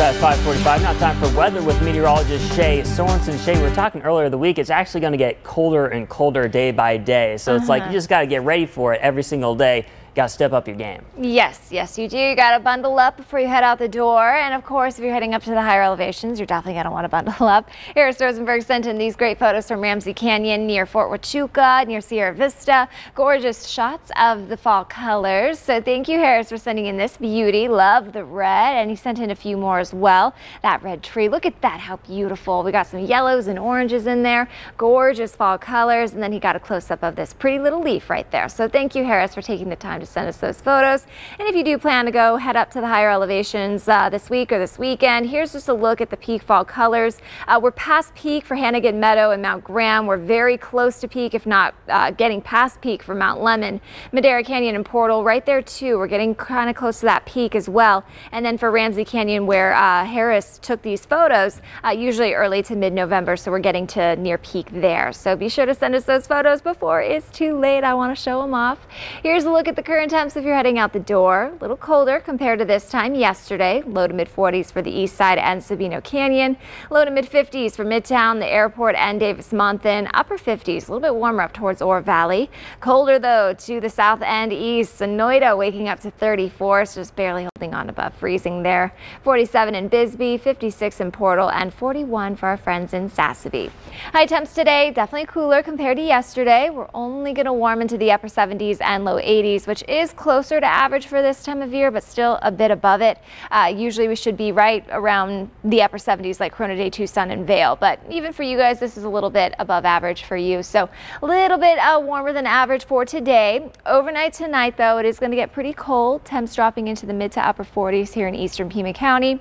past 545. Now time for weather with meteorologist Shea Sorensen. Shea, we were talking earlier the week. It's actually going to get colder and colder day by day. So uh -huh. it's like you uh-huh. just got to get ready for it every single day got to step up your game. Yes, yes, you do. You got to bundle up before you head out the door. And of course, if you're heading up to the higher elevations, you're definitely going to want to bundle up. Harris Rosenberg sent in these great photos from Ramsey Canyon near Fort Huachuca, near Sierra Vista. Gorgeous shots of the fall colors. So thank you, Harris, for sending in this beauty. Love the red. And he sent in a few more as well. That red tree, look at that, how beautiful. We got some yellows and oranges in there. Gorgeous fall colors. And then he got a close up of this pretty little leaf right there. So thank you, Harris, for taking the time to send us those photos. And if you do plan to go head up to the higher elevations uh, this week or this weekend, here's just a look at the peak fall colors. Uh, we're past peak for Hannigan Meadow and Mount Graham. We're very close to peak, if not uh, getting past peak for Mount Lemmon. Madera Canyon and Portal right there too. We're getting kind of close to that peak as well. And then for Ramsey Canyon where uh, Harris took these photos, uh, usually early to mid-November. So we're getting to near peak there. So be sure to send us those photos before it's too late. I want to show them off. Here's a look at the current temps if you're heading out the door. A little colder compared to this time yesterday. Low to mid 40s for the east side and Sabino Canyon. Low to mid 50s for Midtown, the airport and Davis Monthan. Upper 50s, a little bit warmer up towards Oro Valley. Colder though to the south and east. Sonoita waking up to 34, so just barely holding on above freezing there. 47 in Bisbee, 56 in Portal, and 41 for our friends in Sasabe. High temps today, definitely cooler compared to yesterday. We're only going to warm into the upper 70s and low 80s, which is closer to average for this time of year, but still a bit above it. Uh, usually we should be right around the upper 70s like Corona de, Tucson and Vail, but even for you guys, this is a little bit above average for you. So a little bit uh, warmer than average for today. Overnight tonight, though, it is going to get pretty cold. Temps dropping into the mid to upper 40s here in eastern Pima County.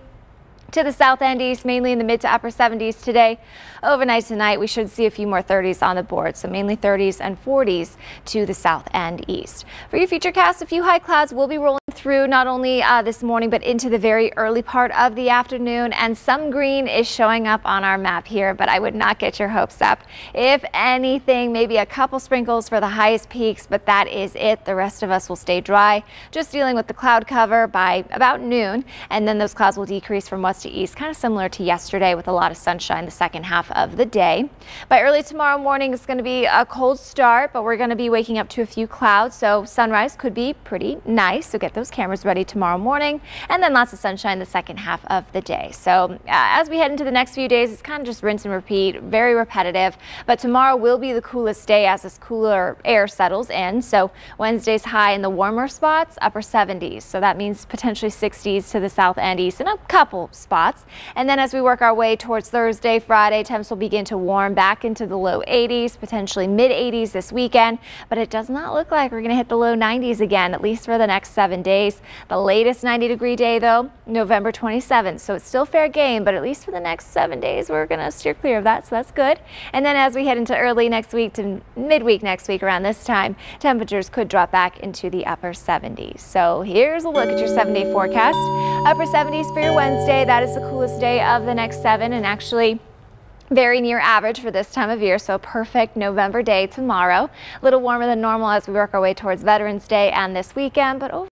To the south and east, mainly in the mid to upper 70s today. Overnight tonight, we should see a few more 30s on the board, so mainly 30s and 40s to the south and east. For your future cast, a few high clouds will be rolling through not only uh, this morning, but into the very early part of the afternoon. And some green is showing up on our map here, but I would not get your hopes up. If anything, maybe a couple sprinkles for the highest peaks, but that is it. The rest of us will stay dry, just dealing with the cloud cover by about noon. And then those clouds will decrease from west to east, kind of similar to yesterday with a lot of sunshine the second half of the day. By early tomorrow morning, it's going to be a cold start, but we're going to be waking up to a few clouds, so sunrise could be pretty nice. So get those cameras ready tomorrow morning, and then lots of sunshine the second half of the day. So uh, as we head into the next few days, it's kind of just rinse and repeat, very repetitive. But tomorrow will be the coolest day as this cooler air settles in. So Wednesday's high in the warmer spots, upper 70s. So that means potentially 60s to the south and east in a couple spots. And then as we work our way towards Thursday, Friday, temps will begin to warm back into the low 80s, potentially mid 80s this weekend. But it does not look like we're going to hit the low 90s again, at least for the next seven days. The latest 90 degree day, though, November 27th. So it's still fair game, but at least for the next seven days, we're going to steer clear of that. So that's good. And then as we head into early next week to midweek next week around this time, temperatures could drop back into the upper 70s. So here's a look at your seven day forecast. Upper 70s for your Wednesday. That is the coolest day of the next seven and actually very near average for this time of year, so perfect November day tomorrow. A little warmer than normal as we work our way towards Veterans Day and this weekend, but over